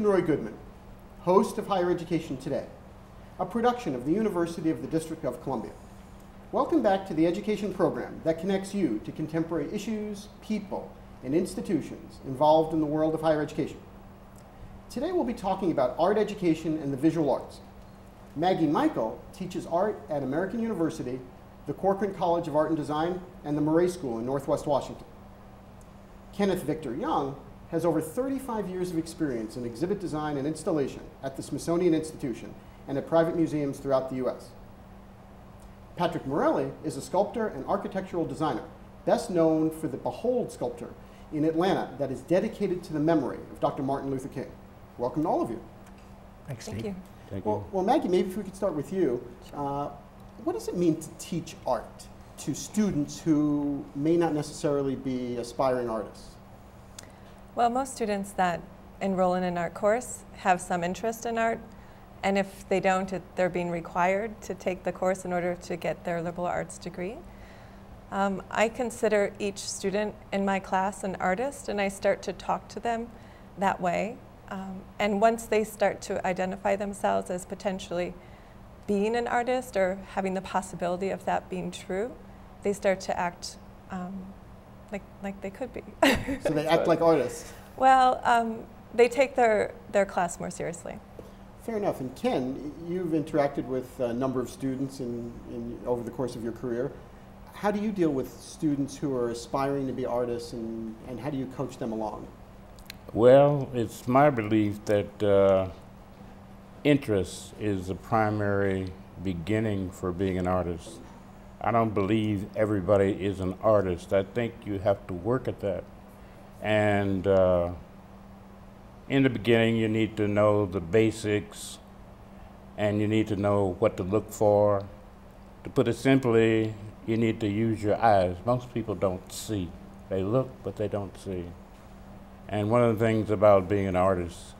Steven Roy Goodman, host of Higher Education Today, a production of the University of the District of Columbia. Welcome back to the education program that connects you to contemporary issues, people, and institutions involved in the world of higher education. Today we'll be talking about art education and the visual arts. Maggie Michael teaches art at American University, the Corcoran College of Art and Design, and the Maret School in Northwest Washington. Kenneth Victor Young has over 35 years of experience in exhibit design and installation at the Smithsonian Institution and at private museums throughout the U.S. Patrick Morelli is a sculptor and architectural designer, best known for the Behold sculpture in Atlanta that is dedicated to the memory of Dr. Martin Luther King. Welcome to all of you. Thanks, Thank Steve. you. Thank Well, well, Maggie, maybe if we could start with you. Uh, what does it mean to teach art to students who may not necessarily be aspiring artists? Well, most students that enroll in an art course have some interest in art, and if they don't, it, they're being required to take the course in order to get their liberal arts degree. Um, I consider each student in my class an artist, and I start to talk to them that way. Um, and once they start to identify themselves as potentially being an artist or having the possibility of that being true, they start to act um, like, like they could be. So they act like artists. Well, um, they take their, their class more seriously. Fair enough. And Ken, you've interacted with a number of students in, in, over the course of your career. How do you deal with students who are aspiring to be artists and, and how do you coach them along? Well, it's my belief that uh, interest is the primary beginning for being an artist. I don't believe everybody is an artist. I think you have to work at that. And uh, in the beginning, you need to know the basics and you need to know what to look for. To put it simply, you need to use your eyes. Most people don't see. They look, but they don't see. And one of the things about being an artist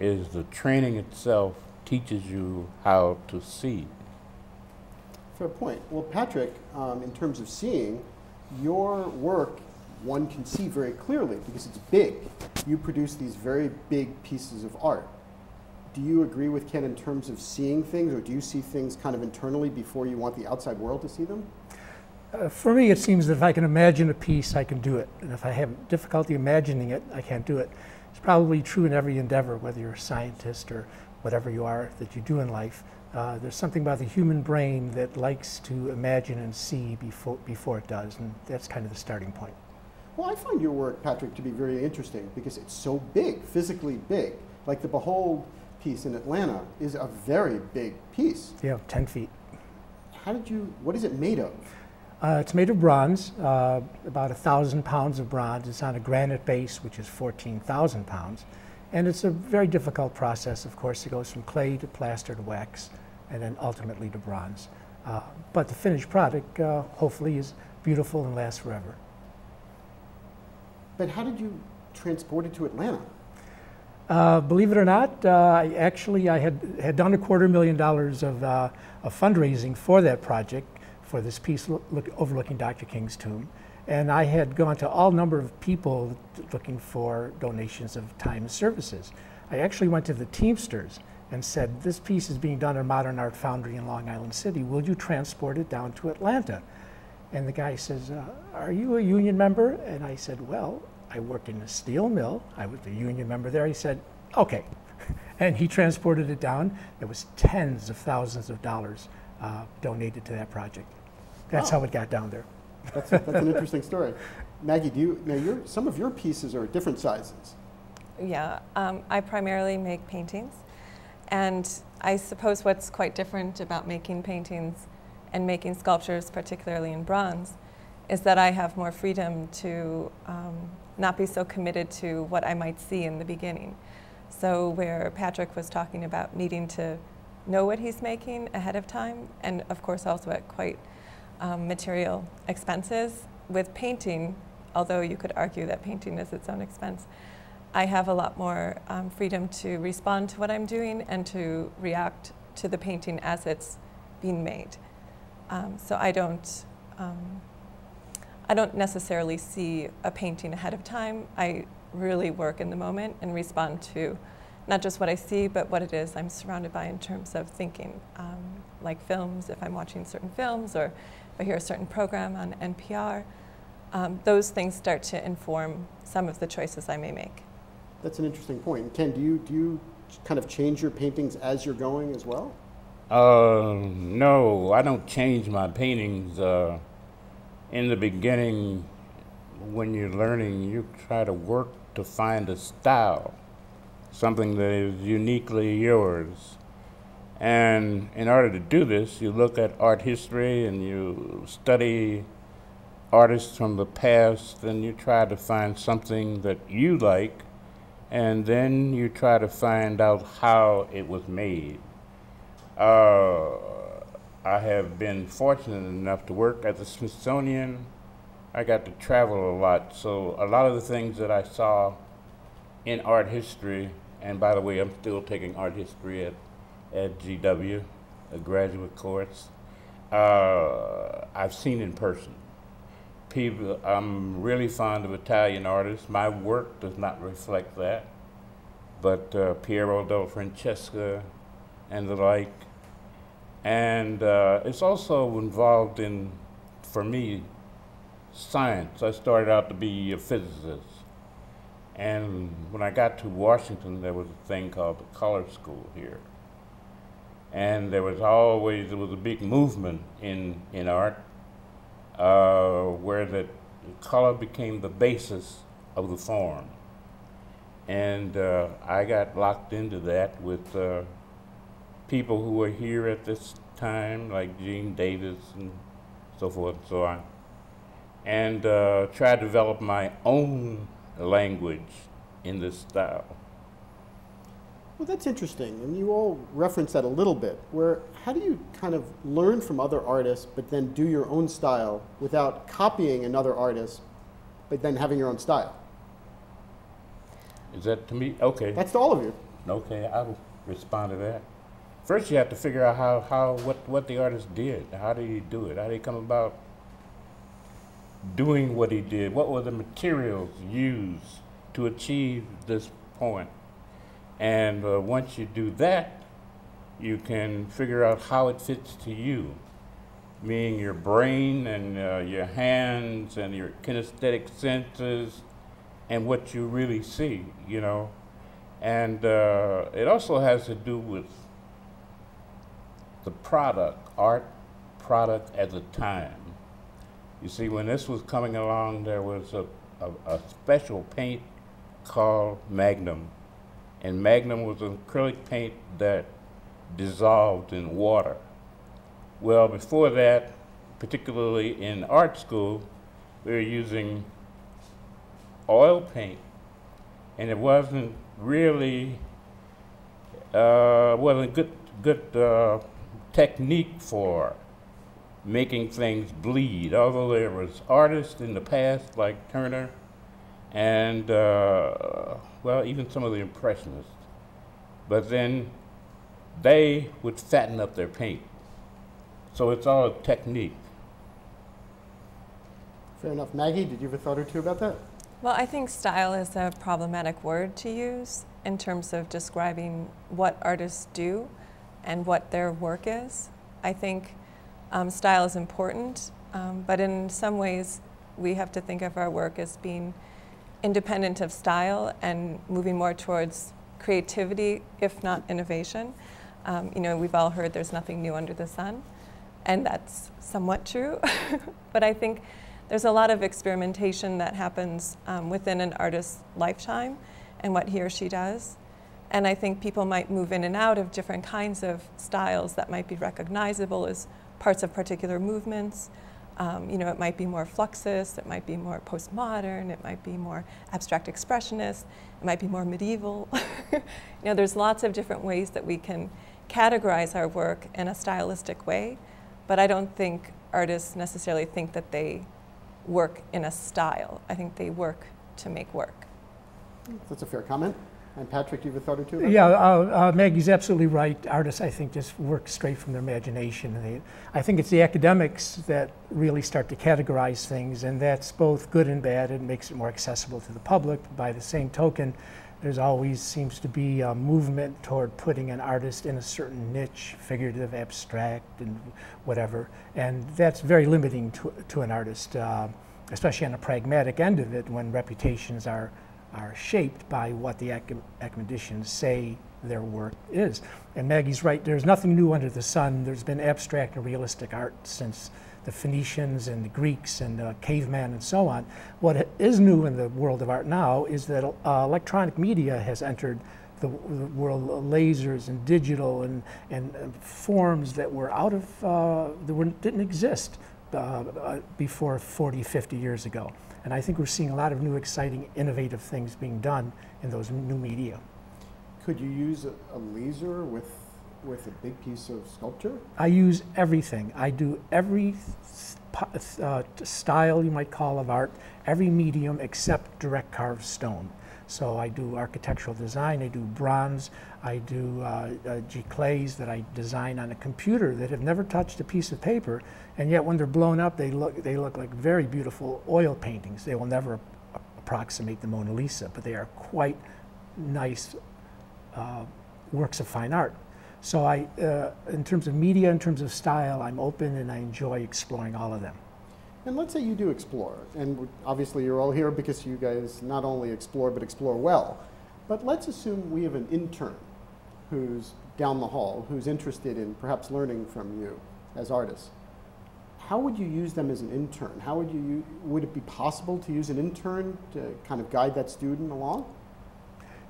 is the training itself teaches you how to see. Fair point. Well, Patrick, um, in terms of seeing, your work one can see very clearly because it's big. You produce these very big pieces of art. Do you agree with Ken in terms of seeing things, or do you see things kind of internally before you want the outside world to see them? Uh, for me, it seems that if I can imagine a piece, I can do it. And if I have difficulty imagining it, I can't do it. It's probably true in every endeavor, whether you're a scientist or whatever you are that you do in life. Uh, there's something about the human brain that likes to imagine and see before, before it does, and that's kind of the starting point. Well, I find your work, Patrick, to be very interesting because it's so big, physically big. Like the Behold piece in Atlanta is a very big piece. Yeah, 10 feet. How did you, what is it made of? Uh, it's made of bronze, uh, about a thousand pounds of bronze. It's on a granite base, which is 14,000 pounds. And it's a very difficult process, of course. It goes from clay to plaster to wax, and then ultimately to bronze. Uh, but the finished product, uh, hopefully, is beautiful and lasts forever. But how did you transport it to Atlanta? Uh, believe it or not, uh, I actually I had, had done a quarter million dollars of, uh, of fundraising for that project, for this piece look, look, overlooking Dr. King's tomb. And I had gone to all number of people looking for donations of time and services. I actually went to the Teamsters and said, this piece is being done at Modern Art Foundry in Long Island City. Will you transport it down to Atlanta? And the guy says, uh, are you a union member? And I said, well, I worked in a steel mill. I was a union member there. He said, okay. and he transported it down. There was tens of thousands of dollars uh, donated to that project. That's Wow. how it got down there. That's, that's an interesting story. Maggie, do you, now your, some of your pieces are different sizes. Yeah, um, I primarily make paintings. And I suppose what's quite different about making paintings and making sculptures, particularly in bronze, is that I have more freedom to um, not be so committed to what I might see in the beginning. So, where Patrick was talking about needing to know what he's making ahead of time, and of course also at quite um, material expenses, with painting, although you could argue that painting is its own expense, I have a lot more um, freedom to respond to what I'm doing and to react to the painting as it's being made. Um, so I don't, um, I don't necessarily see a painting ahead of time. I really work in the moment and respond to not just what I see, but what it is I'm surrounded by in terms of thinking. Um, like films, if I'm watching certain films or if I hear a certain program on NPR, um, those things start to inform some of the choices I may make. That's an interesting point. Ken, do you, do you kind of change your paintings as you're going as well? Uh, no, I don't change my paintings. Uh, in the beginning, when you're learning, you try to work to find a style, something that is uniquely yours. And in order to do this, you look at art history and you study artists from the past, and you try to find something that you like, and then you try to find out how it was made. Uh, I have been fortunate enough to work at the Smithsonian. I got to travel a lot, so a lot of the things that I saw in art history, and by the way, I'm still taking art history at at GW, a graduate course, uh, I've seen in person. People, I'm really fond of Italian artists. My work does not reflect that, but uh, Piero del Francesca and the like. And uh, it's also involved in, for me, science. I started out to be a physicist. And when I got to Washington, there was a thing called the Color School here and there was always there was a big movement in in art uh, where the color became the basis of the form, and uh, I got locked into that with uh, people who were here at this time, like Gene Davis and so forth and so on, and uh, tried to develop my own language in this style. Well, that's interesting, and you all reference that a little bit. Where how do you kind of learn from other artists, but then do your own style without copying another artist, but then having your own style? Is that to me? Okay. That's to all of you. Okay, I will respond to that. First, you have to figure out how, how what, what the artist did. How did he do it? How did he come about doing what he did? What were the materials used to achieve this point? And uh, once you do that, you can figure out how it fits to you, meaning your brain and uh, your hands and your kinesthetic senses and what you really see, you know. And uh, it also has to do with the product, art product at the time. You see, when this was coming along, there was a, a, a special paint called Magnum and Magnum was an acrylic paint that dissolved in water. Well, before that, particularly in art school, we were using oil paint, and it wasn't really uh, wasn't good good uh, technique for making things bleed. Although there was artists in the past like Turner and uh, well, even some of the Impressionists. But then they would fatten up their paint. So it's all a technique. Fair enough. Maggie, did you have a thought or two about that? Well, I think style is a problematic word to use in terms of describing what artists do and what their work is. I think um, style is important, um, but in some ways, we have to think of our work as being independent of style and moving more towards creativity, if not innovation. Um, you know, we've all heard there's nothing new under the sun, and that's somewhat true. but I think there's a lot of experimentation that happens um, within an artist's lifetime and what he or she does. And I think people might move in and out of different kinds of styles that might be recognizable as parts of particular movements. Um, you know, it might be more fluxus, it might be more postmodern, it might be more abstract expressionist, it might be more medieval. you know, there's lots of different ways that we can categorize our work in a stylistic way, but I don't think artists necessarily think that they work in a style. I think they work to make work. That's a fair comment. And Patrick, do you have a thought or two? yeah, uh, uh, Maggie's absolutely right. Artists, I think, just work straight from their imagination. They, I think it's the academics that really start to categorize things, and that's both good and bad. It makes it more accessible to the public. By the same token, there's always seems to be a movement toward putting an artist in a certain niche, figurative, abstract, and whatever. And that's very limiting to, to an artist, uh, especially on the pragmatic end of it when reputations are, are shaped by what the academicians say their work is. And Maggie's right, there's nothing new under the sun. There's been abstract and realistic art since the Phoenicians and the Greeks and uh, caveman and so on. What is new in the world of art now is that uh, electronic media has entered the, the world of lasers and digital and, and, and forms that were out of, uh, that were, didn't exist uh, uh, before 40, 50 years ago. And I think we're seeing a lot of new, exciting, innovative things being done in those new media. Could you use a, a laser with with a big piece of sculpture? I use everything. I do every uh, style you might call of art, every medium except direct carved stone. So I do architectural design, I do bronze, I do uh, uh, giclées that I design on a computer that have never touched a piece of paper, and yet when they're blown up, they look, they look like very beautiful oil paintings. They will never approximate the Mona Lisa, but they are quite nice uh, works of fine art. So I, uh, in terms of media, in terms of style, I'm open and I enjoy exploring all of them. And let's say you do explore, and obviously you're all here because you guys not only explore but explore well. But let's assume we have an intern who's down the hall, who's interested in perhaps learning from you as artists. How would you use them as an intern? How would you would it be possible to use an intern to kind of guide that student along?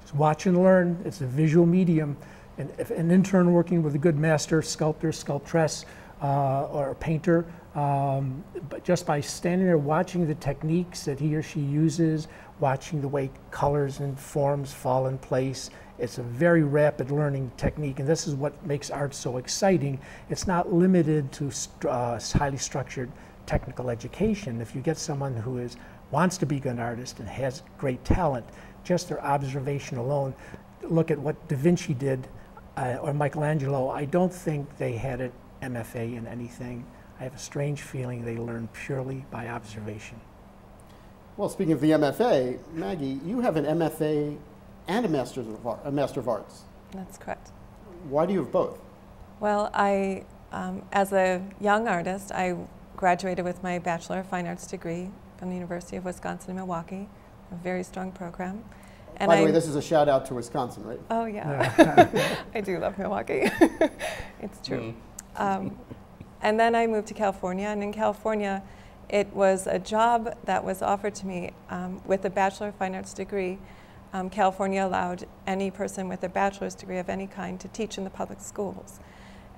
Just watch and learn. It's a visual medium an, an intern working with a good master sculptor, sculptress, uh, or a painter, um, but just by standing there watching the techniques that he or she uses, watching the way colors and forms fall in place, it's a very rapid learning technique, and this is what makes art so exciting. It's not limited to uh, highly structured technical education. If you get someone who is wants to be an artist and has great talent, just their observation alone, look at what Da Vinci did uh, or Michelangelo, I don't think they had an MFA in anything. I have a strange feeling they learned purely by observation. Well, speaking of the MFA, Maggie, you have an MFA and a Master's of Art, a Master of Arts. That's correct. Why do you have both? Well, I, um, as a young artist, I graduated with my Bachelor of Fine Arts degree from the University of Wisconsin in Milwaukee, a very strong program. And By the I, way, this is a shout out to Wisconsin, right? Oh yeah, I do love Milwaukee. it's true. Mm. Um, and then I moved to California, and in California, it was a job that was offered to me um, with a Bachelor of Fine Arts degree. Um, California allowed any person with a bachelor's degree of any kind to teach in the public schools.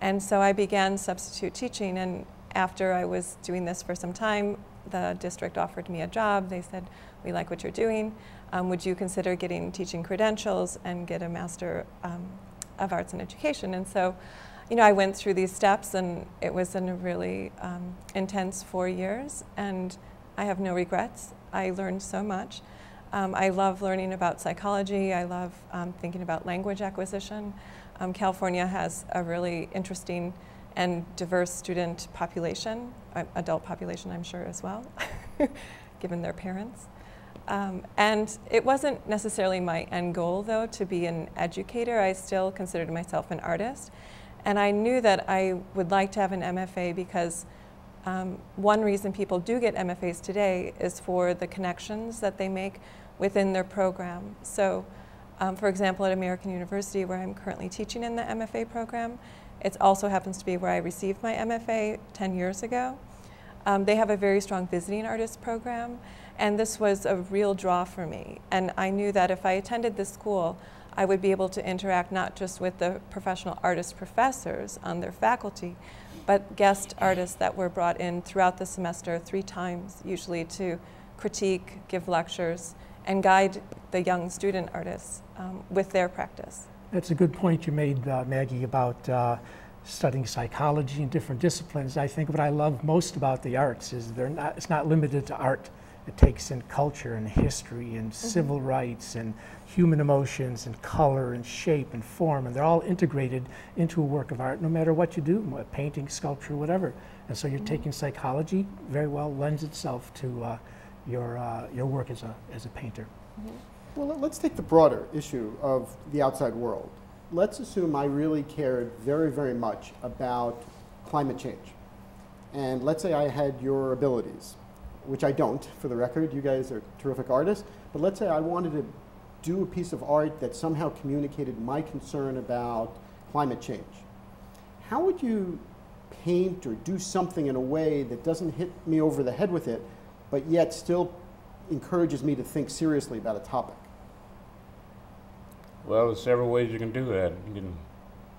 And so I began substitute teaching, and after I was doing this for some time, the district offered me a job. They said, We like what you're doing um, would you consider getting teaching credentials and get a Master um, of Arts in Education? And so, you know, I went through these steps and it was a really um, intense four years and I have no regrets. I learned so much. Um, I love learning about psychology. I love um, thinking about language acquisition. Um, California has a really interesting and diverse student population, adult population, I'm sure, as well, given their parents. Um, and it wasn't necessarily my end goal, though, to be an educator. I still considered myself an artist. And I knew that I would like to have an MFA because um, one reason people do get MFAs today is for the connections that they make within their program. So, um, for example, at American University, where I'm currently teaching in the MFA program, it also happens to be where I received my MFA 10 years ago. Um, they have a very strong visiting artist program. And this was a real draw for me. And I knew that if I attended this school, I would be able to interact not just with the professional artist professors on their faculty, but guest artists that were brought in throughout the semester three times, usually to critique, give lectures, and guide the young student artists um, with their practice. That's a good point you made, uh, Maggie, about uh, studying psychology and different disciplines. I think what I love most about the arts is they're not, it's not limited to art it takes in culture and history and mm-hmm. civil rights and human emotions and color and shape and form, and they're all integrated into a work of art, no matter what you do, painting, sculpture, whatever. And so you're mm-hmm. taking psychology very well lends itself to uh, your uh, your work as a as a painter. Mm-hmm. Well, let's take the broader issue of the outside world. Let's assume I really cared very, very much about climate change. And let's say I had your abilities, which I don't, for the record. You guys are terrific artists. But let's say I wanted to do a piece of art that somehow communicated my concern about climate change. How would you paint or do something in a way that doesn't hit me over the head with it, but yet still encourages me to think seriously about a topic? Well, there's several ways you can do that. You can,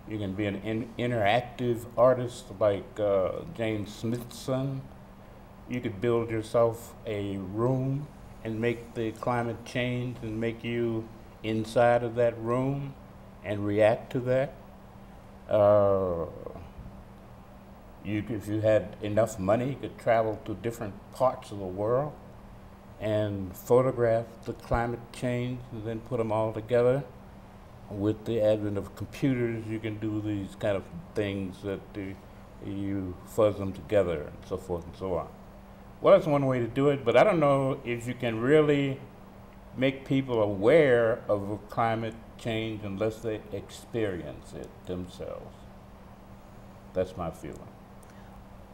you can be an in, interactive artist like uh, James Smithson. You could build yourself a room and make the climate change and make you inside of that room and react to that. Uh, you, if you had enough money, you could travel to different parts of the world and photograph the climate change and then put them all together with the advent of computers, you can do these kind of things that uh, you fuzz them together and so forth and so on. Well, that's one way to do it, but I don't know if you can really make people aware of climate change unless they experience it themselves. That's my feeling.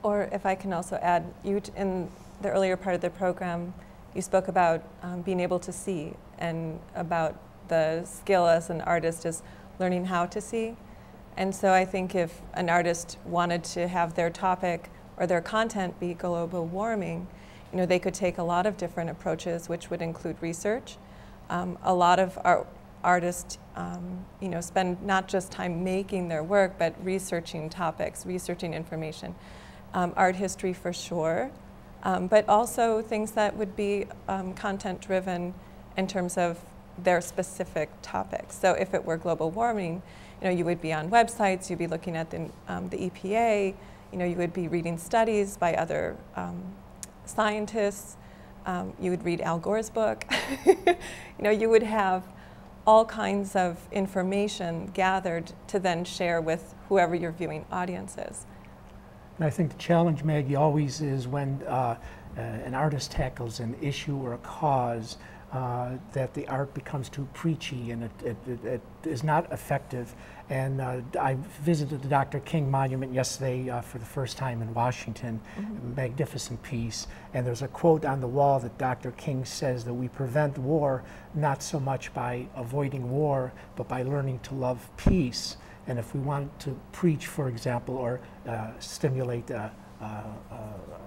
Or if I can also add, you in the earlier part of the program, you spoke about um, being able to see and about the skill as an artist is learning how to see. And so I think if an artist wanted to have their topic or their content be global warming, you know, they could take a lot of different approaches, which would include research. Um, a lot of our artists, um, you know, spend not just time making their work, but researching topics, researching information. Um, art history for sure, um, but also things that would be um, content driven in terms of their specific topics. So if it were global warming, you know, you would be on websites, you'd be looking at the, um, the EPA, you know, you would be reading studies by other um, scientists, you would read Al Gore's book, you know, you would have all kinds of information gathered to then share with whoever your viewing audience is. And I think the challenge, Maggie, always is when uh, uh, an artist tackles an issue or a cause uh, that the art becomes too preachy and it, it, it, it is not effective. And uh, I visited the Dr. King Monument yesterday uh, for the first time in Washington, Mm-hmm. magnificent piece. And there's a quote on the wall that Dr. King says that we prevent war not so much by avoiding war, but by learning to love peace. And if we want to preach, for example, or uh, stimulate uh, uh, uh,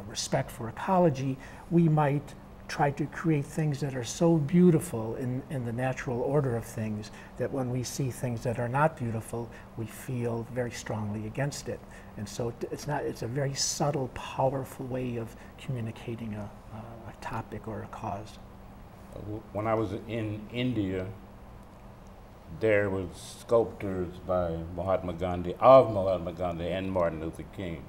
respect for ecology, we might try to create things that are so beautiful in, in the natural order of things that when we see things that are not beautiful, we feel very strongly against it. And so it's not, it's a very subtle, powerful way of communicating a, a, a topic or a cause. When I was in India, there were sculptures by Mahatma Gandhi, of Mahatma Gandhi and Martin Luther King.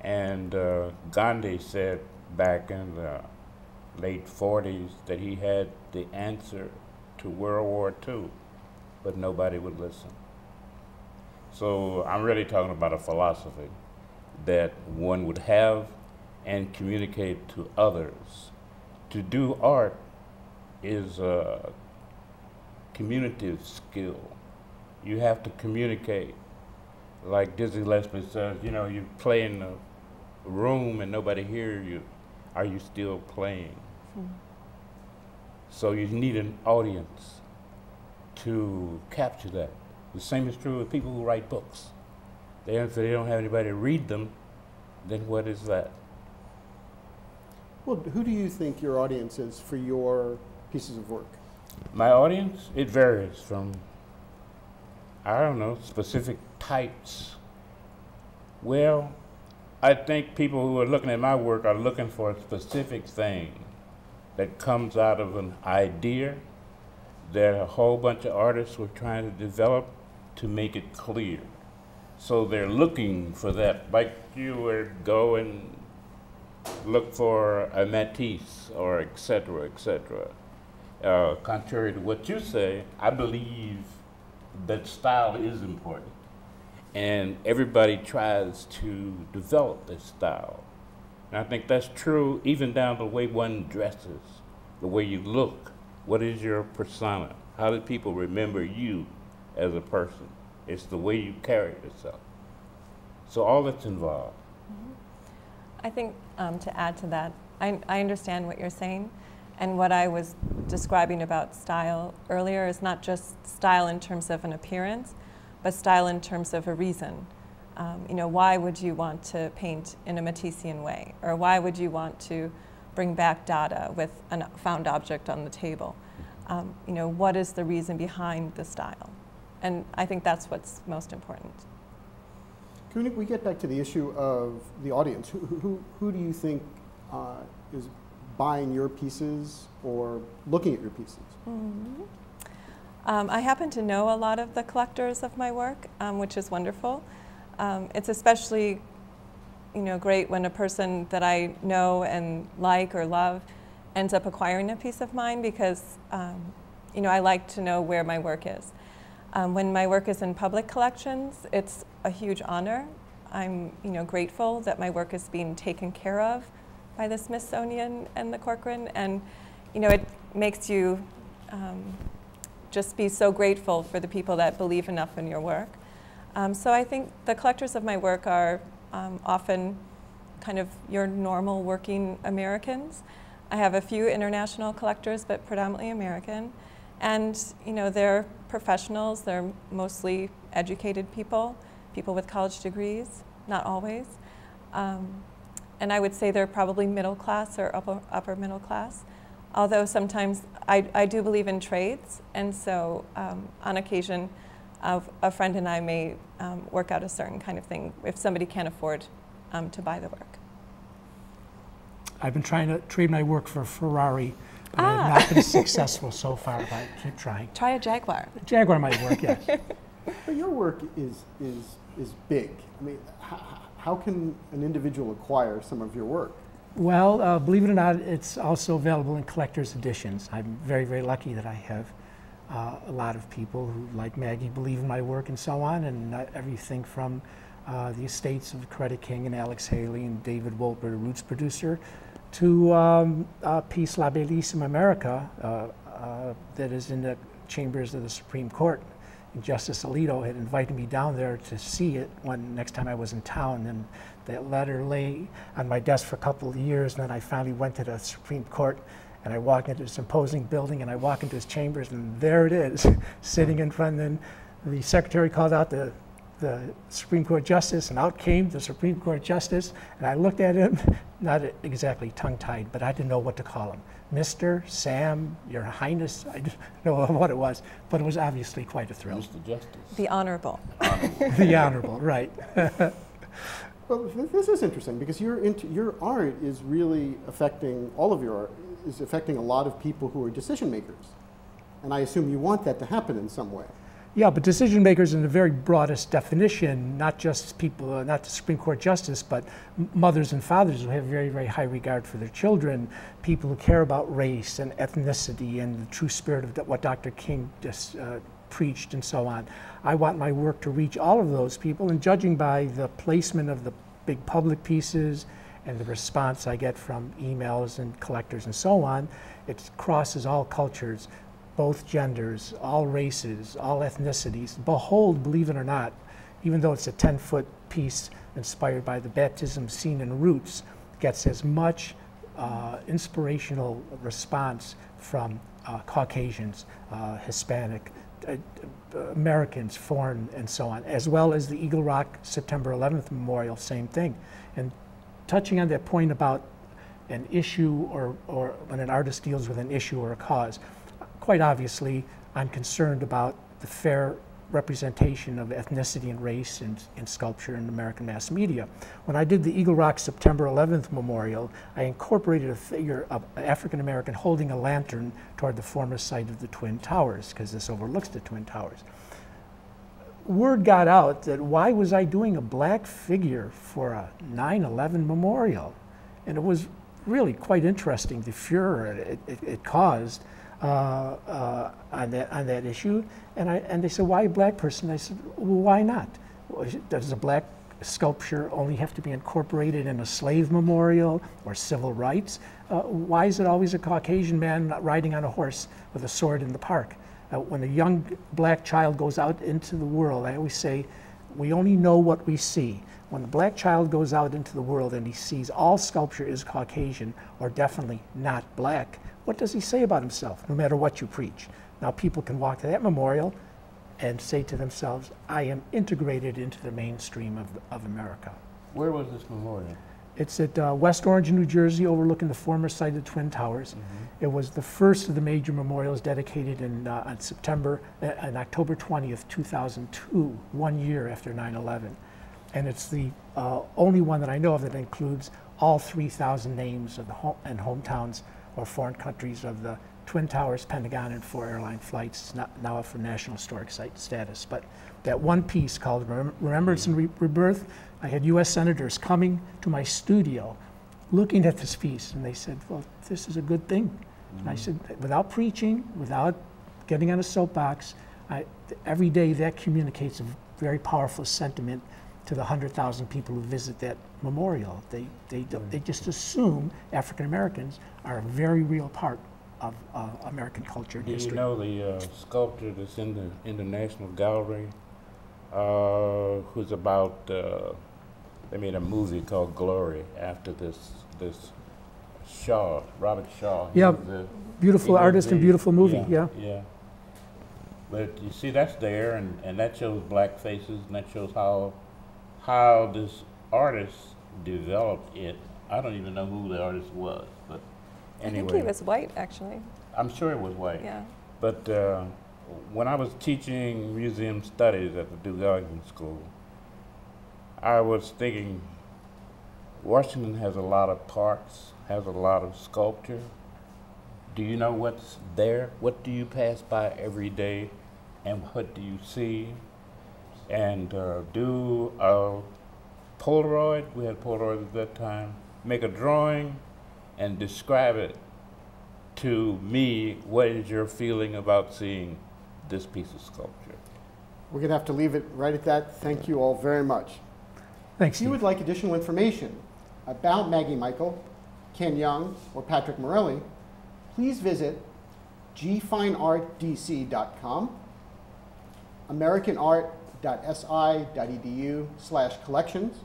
And uh, Gandhi said back in the late 40s that he had the answer to World War II, but nobody would listen. So I'm really talking about a philosophy that one would have and communicate to others. To do art is a communicative skill. You have to communicate. Like Dizzy Gillespie says, you know, you play in a room and nobody hears you. Are you still playing? Hmm. So you need an audience to capture that. The same is true with people who write books. They, if they don't have anybody to read them, then what is that? Well, who do you think your audience is for your pieces of work? My audience, it varies from, I don't know, specific types. Well, I think people who are looking at my work are looking for a specific thing that comes out of an idea that a whole bunch of artists were trying to develop to make it clear. So they're looking for that, like you would go and look for a Matisse or et cetera, et cetera. Uh, contrary to what you say, I believe that style is important. And everybody tries to develop this style. And I think that's true even down to the way one dresses, the way you look, What is your persona? How do people remember you as a person? It's the way you carry yourself. So all that's involved. I think um, to add to that, I, I understand what you're saying. And what I was describing about style earlier is not just style in terms of an appearance, but style in terms of a reason. Um, you know, why would you want to paint in a Matissean way? Or why would you want to bring back Dada with a found object on the table? Um, you know, what is the reason behind the style? And I think that's what's most important. Can we get back to the issue of the audience? Who, who, who do you think uh, is buying your pieces or looking at your pieces? Mm-hmm. Um, I happen to know a lot of the collectors of my work, um, which is wonderful. Um, it's especially, you know, great when a person that I know and like or love ends up acquiring a piece of mine because, um, you know, I like to know where my work is. Um, when my work is in public collections, it's a huge honor. I'm, you know, grateful that my work is being taken care of by the Smithsonian and the Corcoran, and, you know, it makes you um, just be so grateful for the people that believe enough in your work. Um, so I think the collectors of my work are um, often kind of your normal working Americans. I have a few international collectors, but predominantly American. And you know, they're professionals, they're mostly educated people, people with college degrees, not always. Um, and I would say they're probably middle class or upper, upper middle class. Although sometimes I, I do believe in trades, and so um, on occasion, uh, a friend and I may um, work out a certain kind of thing if somebody can't afford um, to buy the work. I've been trying to trade my work for Ferrari, but Ah. I have not been successful so far, but I keep trying. Try a Jaguar. Jaguar might work, yes. But your work is, is, is big. I mean, how, how can an individual acquire some of your work? Well, uh, believe it or not, it's also available in collector's editions. I'm very, very lucky that I have uh, a lot of people who, like Maggie, believe in my work and so on, and uh, everything from uh, the estates of Coretta King and Alex Haley and David Wolper, the Roots producer, to um, a piece La Bellissima America uh, uh, that is in the chambers of the Supreme Court. Justice Alito had invited me down there to see it when next time I was in town, and that letter lay on my desk for a couple of years. And then I finally went to the Supreme Court, and I walked into this imposing building, and I walked into his chambers, and there it is, sitting in front. And the secretary called out the the Supreme Court justice, and out came the Supreme Court justice, and I looked at him, not exactly tongue-tied, but I didn't know what to call him. Mr., Sam, Your Highness, I don't know what it was, but it was obviously quite a thrill. Mr. Justice. The Honorable. the Honorable, right. Well, this is interesting because your, int- your art is really affecting, all of your art is affecting a lot of people who are decision makers. And I assume you want that to happen in some way. Yeah, but decision makers in the very broadest definition, not just people, uh, not the Supreme Court justice, but mothers and fathers who have very, very high regard for their children, people who care about race and ethnicity and the true spirit of what Dr. King just uh, preached and so on. I want my work to reach all of those people, and judging by the placement of the big public pieces and the response I get from emails and collectors and so on, it crosses all cultures both genders, all races, all ethnicities. Behold, believe it or not, even though it's a 10 foot piece inspired by the baptism scene in Roots, gets as much uh, inspirational response from uh, Caucasians, uh, Hispanic, uh, Americans, foreign, and so on, as well as the Eagle Rock September 11th Memorial, same thing. And touching on that point about an issue or, or when an artist deals with an issue or a cause, quite obviously, I'm concerned about the fair representation of ethnicity and race in, in sculpture in American mass media. When I did the Eagle Rock September 11th memorial, I incorporated a figure of an African American holding a lantern toward the former site of the Twin Towers, because this overlooks the Twin Towers. Word got out that why was I doing a black figure for a 9 11 memorial? And it was really quite interesting, the furor it, it, it caused uh, uh, on, that, on that issue. And, I, and they said, why a black person? I said, well, why not? Does a black sculpture only have to be incorporated in a slave memorial or civil rights? Uh, why is it always a Caucasian man riding on a horse with a sword in the park? Uh, when a young black child goes out into the world, I always say, we only know what we see. When the black child goes out into the world and he sees all sculpture is Caucasian or definitely not black, what does he say about himself, no matter what you preach? Now, people can walk to that memorial and say to themselves, I am integrated into the mainstream of, of America. Where was this memorial? It's at uh, West Orange, New Jersey, overlooking the former site of the Twin Towers. Mm-hmm. It was the first of the major memorials dedicated in, uh, on September, uh, on October 20th, 2002, one year after 9 11. And it's the uh, only one that I know of that includes all 3,000 names of the home and hometowns or foreign countries of the Twin Towers, Pentagon, and four airline flights. It's not now up for National Historic Site status. But that one piece called Remem- Remembrance and Re- Rebirth, I had U.S. senators coming to my studio looking at this piece, and they said, Well, this is a good thing. And I said, Without preaching, without getting on a soapbox, I, every day that communicates a very powerful sentiment to the 100,000 people who visit that memorial. They, they, don't- they just assume African Americans are a very real part of uh, American culture and Do you know the uh, sculptor that's in the in the National Gallery, uh, who's about? Uh, they made a movie called Glory after this this Shaw, Robert Shaw. Yeah, the- Beautiful artist and beautiful movie, yeah. Yeah. But you see, that's there, and, and that shows black faces, and that shows how how this artist developed it. I don't even know who the artist was, but anyway. I think he was white, actually. I'm sure it was white. Yeah. But uh, when I was teaching museum studies at the Duke Ellington School, I was thinking Washington has a lot of parks, has a lot of sculpture. Do you know what's there? What do you pass by every day, and what do you see? And uh, do a Polaroid, we had Polaroids at that time, make a drawing and describe it to me, what is your feeling about seeing this piece of sculpture? We're going to have to leave it right at that. Thank you all very much. Thanks, If you Steve. would like additional information about Maggie Michael, Ken Young, or Patrick Morelli, please visit gfineartdc.com, americanart.si.edu slash collections,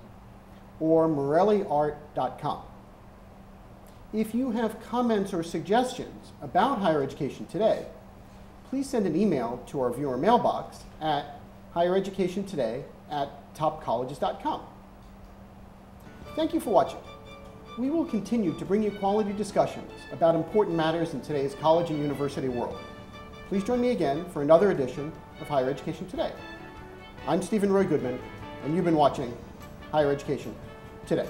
or morelliart.com. If you have comments or suggestions about higher education today, please send an email to our viewer mailbox at highereducationtoday at topcolleges.com. Thank you for watching. We will continue to bring you quality discussions about important matters in today's college and university world. Please join me again for another edition of Higher Education Today. I'm Steven Roy Goodman, and you've been watching Higher Education Today.